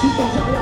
Super